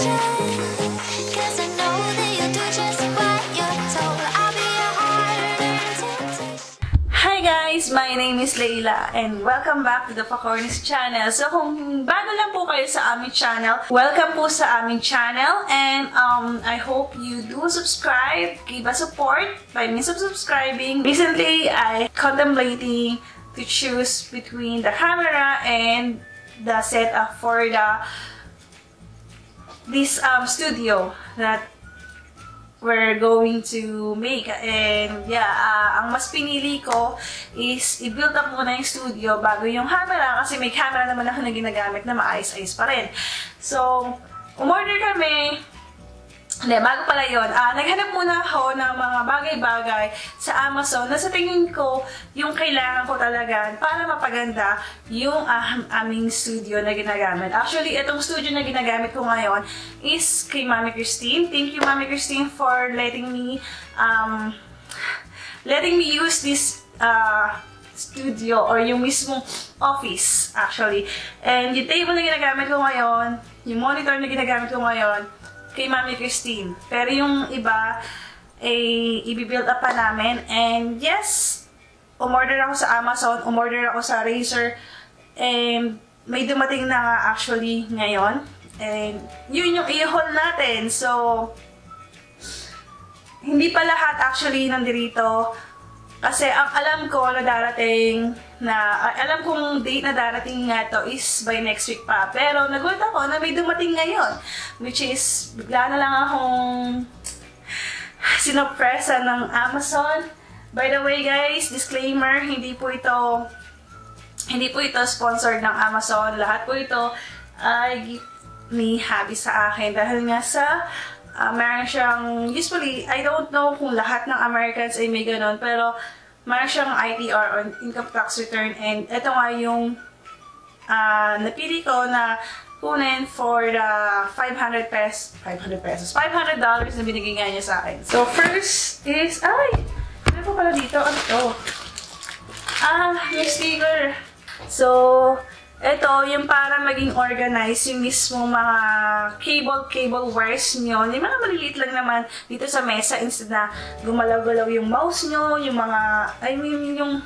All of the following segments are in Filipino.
Hi guys! My name is Leila and welcome back to the Pacornis channel. So kung bago lang po kayo sa aming channel, welcome po sa aming channel and um, I hope you do subscribe, give us support by means of subscribing. Recently, I contemplating to choose between the camera and the setup for the this um, studio that we're going to make. And yeah, ah, ang mas pinili ko is i-build up muna yung studio bago yung camera kasi may camera naman ako na ginagamit na maayos-ayos pa rin. So, umorder kami. Hindi, bago pala yun, ah, naghanap muna ako ng mga bagay-bagay sa Amazon na sa tingin ko yung kailangan ko talaga para mapaganda yung ah, aming studio na ginagamit. Actually, itong studio na ginagamit ko ngayon is kay Mami Christine. Thank you, Mami Christine, for letting me um, letting me use this uh, studio or yung mismong office, actually. And yung table na ginagamit ko ngayon, yung monitor na ginagamit ko ngayon, kay Mami Christine. Pero yung iba, ay i-build up pa namin. And yes, umorder ako sa Amazon, umorder ako sa Razer, and may dumating na nga actually ngayon. And yun yung i-haul natin. So, hindi pa lahat actually nandirito. Kasi ang alam ko na darating na, alam kong date na darating nga to is by next week pa. Pero nagulat ako na may dumating ngayon. Which is, bigla na lang akong sinopresa ng Amazon. By the way guys, disclaimer, hindi po ito hindi po ito sponsored ng Amazon. Lahat po ito ay gift ni Habi sa akin dahil nga sa uh, meron siyang, usually, I don't know kung lahat ng Americans ay may ganon, pero meron siyang ITR or income tax return and ito nga yung uh, napili ko na kunin for the 500 pesos, 500 pesos, 500 dollars na binigay nga niya sa akin. So, first is, ay, ano po pala dito? Ano to? Ah, yung sticker. So, ito, yung para maging organized, yung mismo mga cable, cable wires nyo. Yung mga maliliit lang naman dito sa mesa instead na gumalaw-galaw yung mouse nyo, yung mga, I mean, yung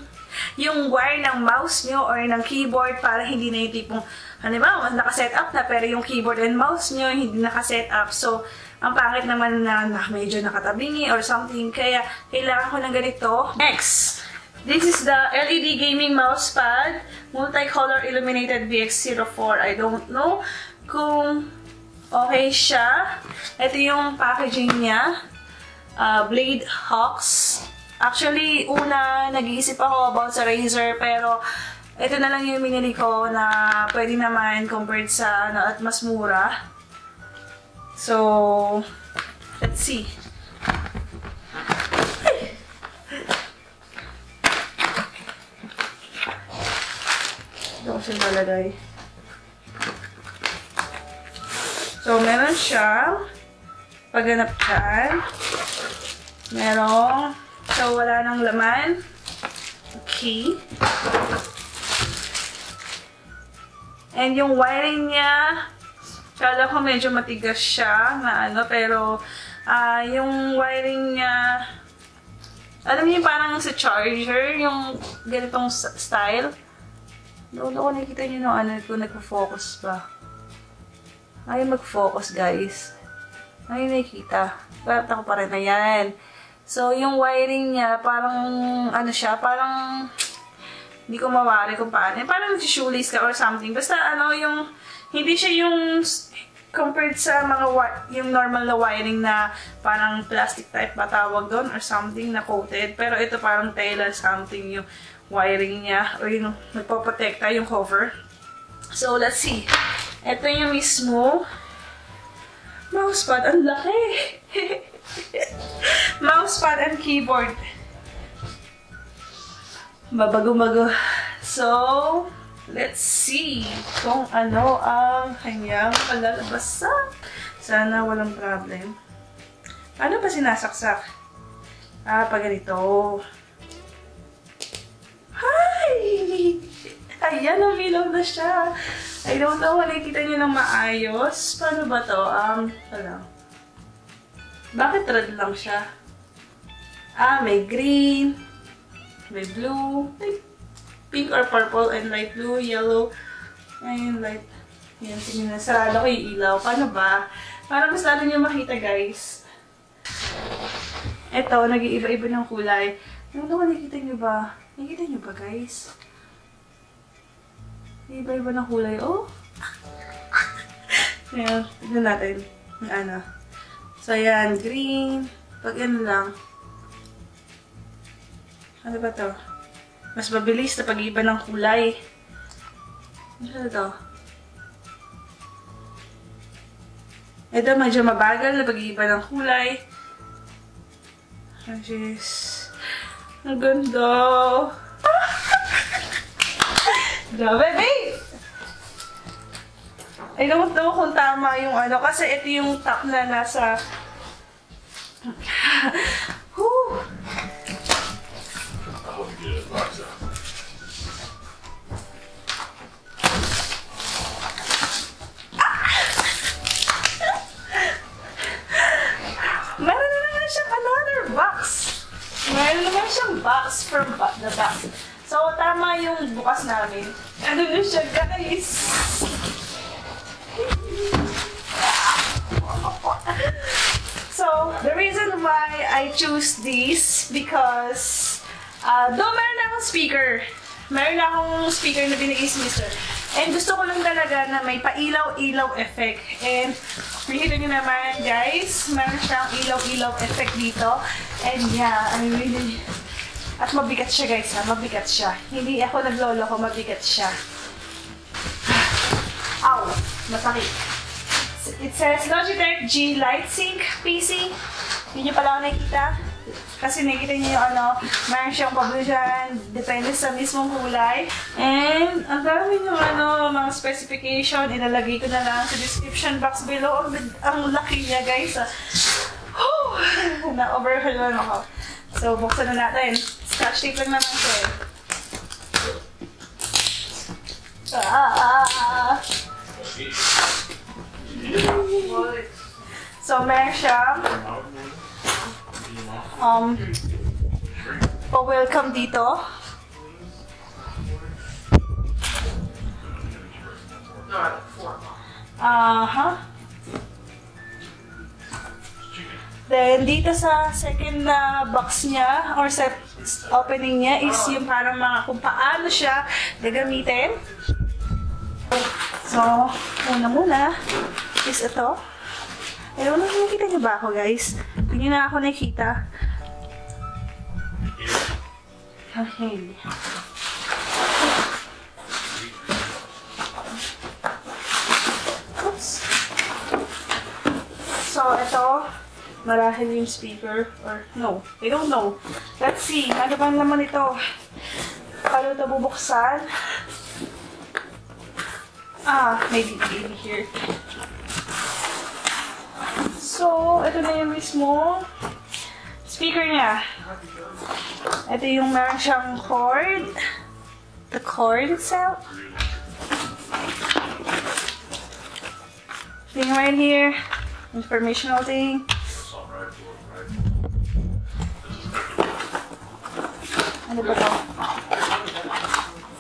yung wire ng mouse nyo or ng keyboard para hindi na yung tipong, ano ba, nakaset up na pero yung keyboard and mouse nyo hindi nakaset up. So, ang pangit naman na, na medyo nakatabingi or something. Kaya, kailangan ko ng ganito. Next! This is the LED gaming mousepad, multicolor illuminated BX04. I don't know kung okay siya. Ito yung packaging niya. Uh, Blade Hawks. Actually, una, nag-iisip ako about sa Razer, pero ito na lang yung minili ko na pwede naman compared sa ano, at mas mura. So, let's see. Siya nalagay. So, meron siya. Pagganap dyan. Merong. So, wala nang laman. Okay. And yung wiring niya, kala ko medyo matigas siya na ano, pero ah yung wiring niya, alam niyo parang sa charger, yung ganitong style. Doon ako nakikita niyo no, ano, kung nagpo-focus pa. Ayaw mag-focus, guys. Ayaw nakikita. Pero ako pa rin. Ayan. So, yung wiring niya, parang, ano siya, parang, hindi ko mawari kung paano. Parang shoelace ka or something. Basta, ano, yung, hindi siya yung, compared sa mga, yung normal na wiring na parang plastic type ba tawag doon or something na coated. Pero ito parang tela something yung wiring niya or yung nagpoprotekta yung cover. So, let's see. Ito yung mismo mousepad. Ang laki! mousepad and keyboard. Babago-bago. So, let's see kung ano ang kanyang palalabasan. Sana walang problem. Paano ba sinasaksak? Ah, pag ganito. Hi! Ayan, umilaw na siya. I don't know kung nakikita nyo ng maayos. Paano ba to? Um, wala. Bakit red lang siya? Ah, may green, may blue, may pink or purple, and light blue, yellow, and light... Yan, tingnan na. Sarado ko yung ilaw. Paano ba? Para mas lalo nyo makita, guys. Ito, nag-iiba-iba ng kulay. Ano naman nakikita nyo ba? Nakikita nyo ba, guys? Iba-iba ng kulay. Oh! Ayan, tignan natin. Ano. So, ayan, green. Pag ano lang. Ano ba to? Mas mabilis na pag-iba ng kulay. Ano to? Ito, medyo mabagal na pag-iba ng kulay. Which is... Ang ganda! Grabe, babe! I don't know kung tama yung ano, kasi ito yung top na nasa... Whew! Out. Meron na naman another box. Meron naman siyang box from ba- the box. So, tama yung bukas namin. Ano na siya, guys? So, the reason why I choose this because uh, though meron akong speaker, meron akong speaker na binigay si Mr. And gusto ko lang talaga na may pailaw-ilaw effect. And nakikita nyo naman guys, meron siyang ilaw-ilaw effect dito. And yeah, I really... At mabigat siya guys ha, mabigat siya. Hindi ako naglolo ko, mabigat siya. Ow! Masakit. It says Logitech G Light Sync PC. Hindi nyo pala ako nakikita. Kasi nakikita yung ano, mayroon siyang pablo dyan, depende sa mismong kulay. And ang dami yung ano, mga specification, ilalagay ko na lang sa description box below. Ang, ang laki niya guys. ah. Whew! Na-overwhelm ako. So, buksan na natin. Scotch tape lang naman siya eh. Ah! So, meron siyang um, pa-welcome dito. Aha. Then, dito sa second na box niya, or sa opening niya, is yung parang mga kung paano siya gagamitin. So, una muna is ito. Ano nakikita niyo ba ako, guys? Hindi na ako nakikita. Okay. Oops. So, ito, marahil yung speaker, or no, I don't know. Let's see, ano laman ito? Paano ito bubuksan? Ah, may DVD here. So, ito na yung mismo speaker niya. Ito yung meron siyang cord. The cord itself. Thing right here. Informational thing. Ano ba to?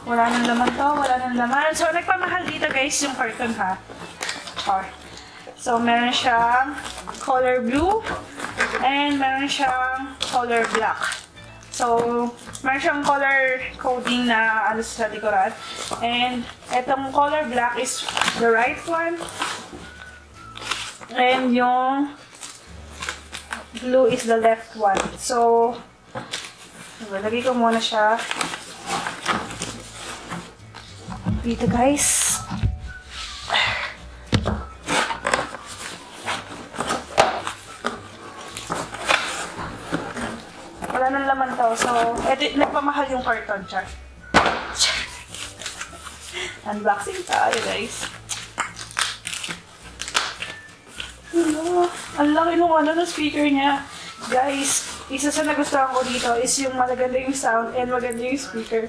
Wala nang laman to, wala nang laman. So, nagpamahal dito guys yung carton ha. Char. So, meron siyang color blue and meron siyang color black. So, meron siyang color coding na ano sa likuran. And, etong color black is the right one. And yung blue is the left one. So, lagay ko muna siya dito guys. Wala nang laman to. So, edit, nagpamahal yung carton siya. Unboxing tayo guys. Ano? Ang laki nung ano ng speaker niya. Guys, isa sa nagustuhan ko dito is yung maganda yung sound and maganda yung speaker.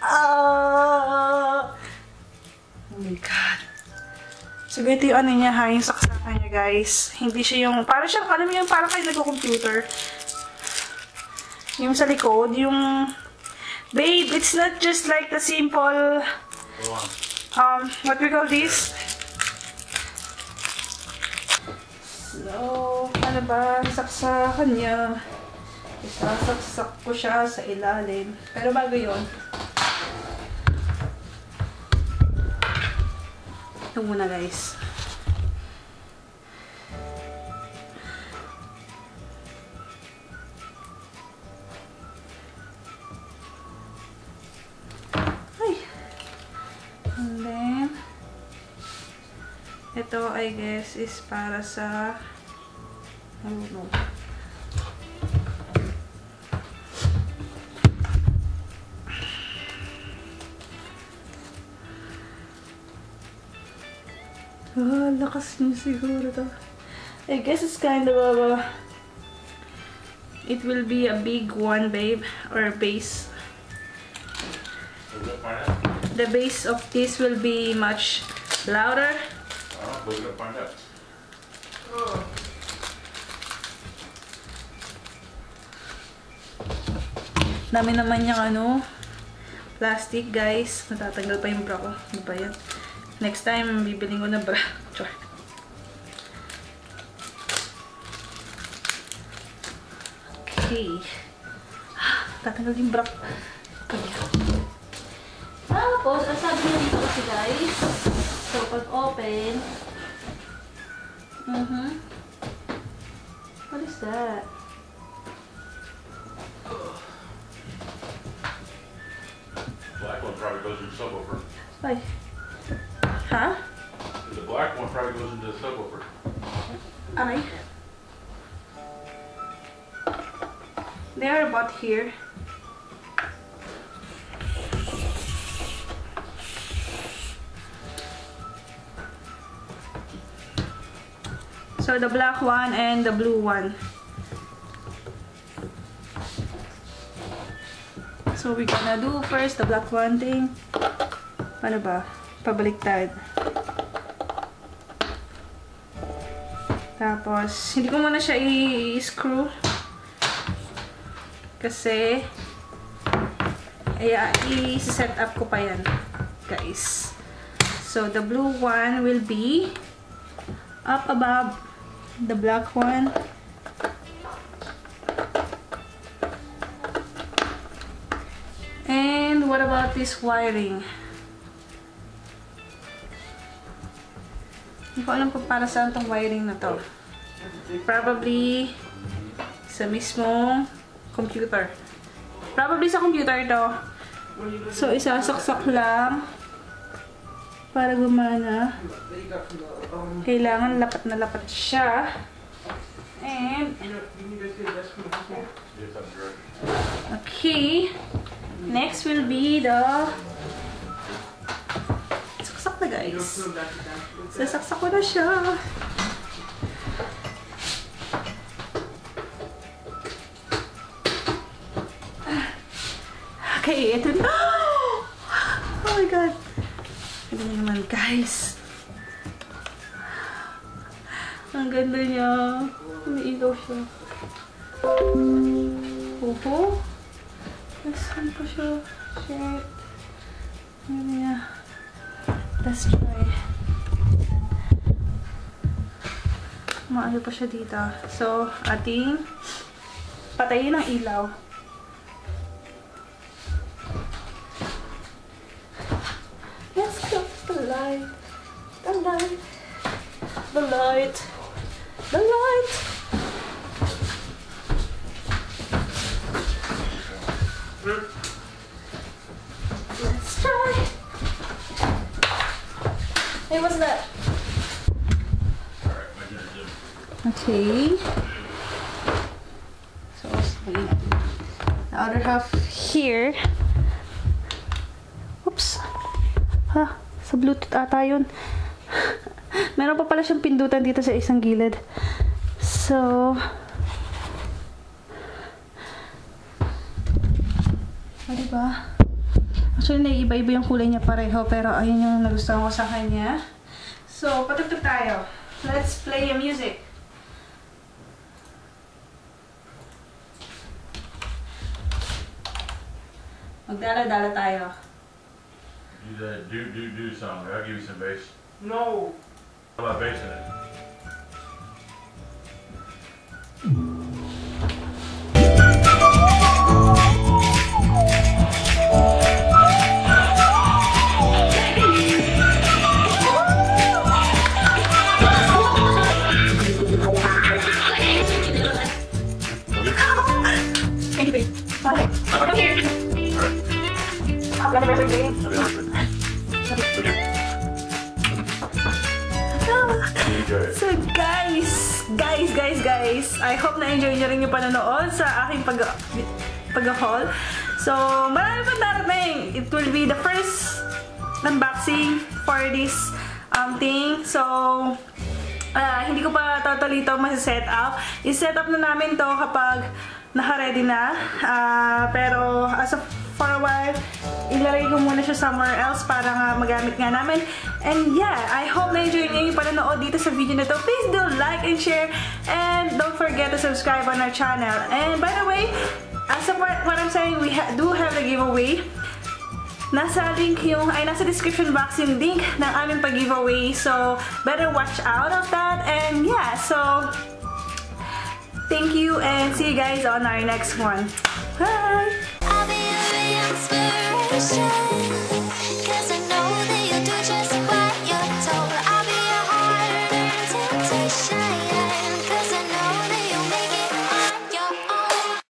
Ah! Oh my God. So, ganito yung ano niya ha, yung saksakan niya, guys. Hindi siya yung, parang siyang, alam mo yung parang kayo nagko-computer. Yung sa likod, yung, babe, it's not just like the simple, um, what we call this? So, ano ba, saksakan niya. Isasaksak ko siya sa ilalim. Pero bago yun, ito muna guys. Ito I guess is para sa, I don't know. Ah, lakas niya siguro to. I guess it's kind of a, it will be a big one, babe, or a base. The base of this will be much louder. Find out. Dami naman yung ano, plastic, guys. Natatanggal pa yung bra ko. Ano ba yan? Next time, bibiling ko na bra. Char. Okay. Tatanggal yung bra. Tapos, ang sabi niya dito kasi, guys, so, pag open, mhm, what is that? Black one probably goes in the subwoofer. Ay. Ha? The black one probably goes into the subwoofer. Aray. They are about here. So the black one and the blue one. So we're gonna do first the black one thing. Paano ba? Pabaliktad. Tapos, hindi ko muna siya i-screw. Kasi, i-set up ko pa yan, guys. So, the blue one will be up above the black one. And what about this wiring? Hindi ko alam kung para saan tong wiring na to. Probably sa mismong computer. Probably sa computer ito. So, isasaksak lang para gumana. Kailangan lapat na lapat siya. And, okay. Next will be the saksak na guys. Sasaksak ko na siya. Okay, ito na. Oh my god. Ito na naman, guys. Ang ganda niya. Umiilaw siya. Oho. Nasaan pa siya? Shit. Ano niya? Let's try. Maano pa siya dito. So, ating patayin ang ilaw. The light. The light. The light. Let's try. Hey, what's that? Okay. So, sweet. The other half here. Oops. Ha, sa Bluetooth ata yun. Meron pa pala siyang pindutan dito sa isang gilid. So, o diba? Actually, naiiba-iba yung kulay niya pareho, pero ayun yung nagustuhan ko sa kanya. So, patugtog tayo. Let's play a music. Magdala-dala tayo. Do that do do do song. I'll give you some bass. No! How about bass in? I hope na-enjoy nyo rin yung panonood sa aking pag pag-haul. So, marami pa darating. It will be the first unboxing for this um, thing. So, ah, hindi ko pa totally ito masiset up. I-set up na namin to kapag naka-ready na. Ah, pero as of for a while, ilagay ko muna siya somewhere else para nga magamit nga namin. And yeah, I hope na-enjoy niyo yung panonood dito sa video na to. Please do like and share and don't forget to subscribe on our channel. And by the way, as of what I'm saying, we ha- do have a giveaway. Nasa link yung, ay nasa description box yung link ng aming pag-giveaway. So, better watch out of that. And yeah, so, thank you and see you guys on our next one. Bye! inspiration.